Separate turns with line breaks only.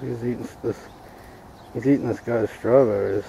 He's eating this. He's eating this guy's strawberries.